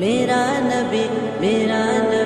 मेरा नबी मेरा नबी